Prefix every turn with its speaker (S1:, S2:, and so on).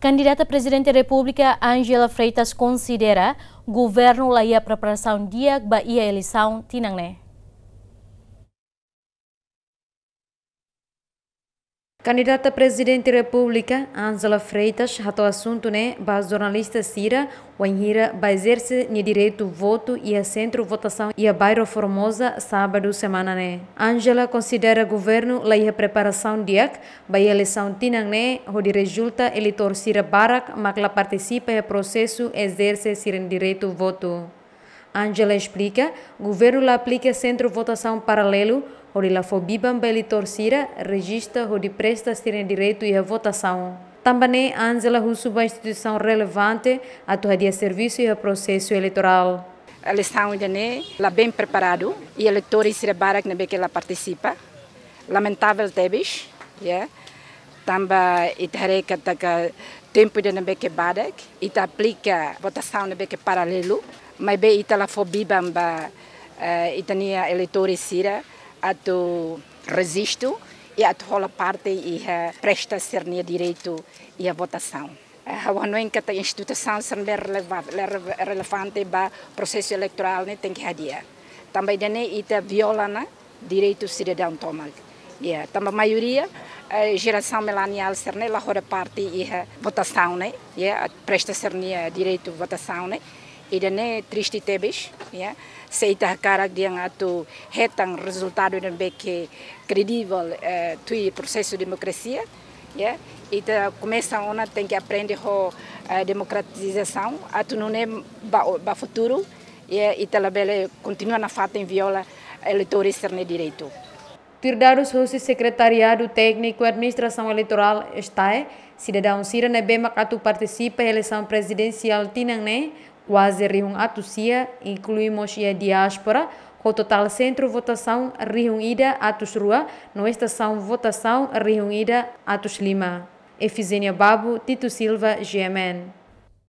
S1: Candidata a presidente da República Angela Freitas considera governo laia preparação dia ba ia eleição tinangne.
S2: Candidata presidente da República, Angela Freitas, rato assunto né, ba jornalista Cira, Wanhira, ba exerce ni direito voto e a centro votação e a bairro Formosa sábado semana né. Angela considera governo lá a preparação diak, ba eleição tinang né, onde resulta eleitor Cira Barak, mas lá participa e processo exerce Cira direito voto. Angela explica, governo lá aplica centro votação paralelo onde la fobibam beli torcida, registra onde presta terem direito e a votação. Também Angela Russuba instituição relevante a dia serviço e a processo eleitoral.
S3: A eleição ainda é bem preparado e eleitores se reparam que ela participa. Lamentável tebis, yeah. Também itare que tempo de nebe que badak, ita aplica votação nebe que paralelo, mas bem ita la fobibam ba uh, itania eleitores sira atau resisto e a toda parte e presta ser direito e a votação. A não que a instituição ser relevante para o processo eleitoral né, tem que hadia. Também dene ita viola na direito cidadão tomar. Yeah. Também a maioria a geração milenial ser né, lá parte e a votação né, yeah, presta ser direito votação né. E dene triste tebes, yeah seita karak dia ngatu hetang resultado dan beke credível eh, tui processo de democracia ya. Ita começa ona tem que aprender ho eh, democratização atu não é ba, ba futuro yeah? ita labele continua na fata em viola eleitores ser direito
S2: Tirdados hoje Secretariado Técnico e Administração Eleitoral está cidadão Sira Nebema Catu participa da eleição presidencial Tinang né quase riung atusia, incluímos a diáspora, com total centro votação reunida atus rua, no estação votação reunida atus lima. Efizênia Babu, Tito Silva, GMN.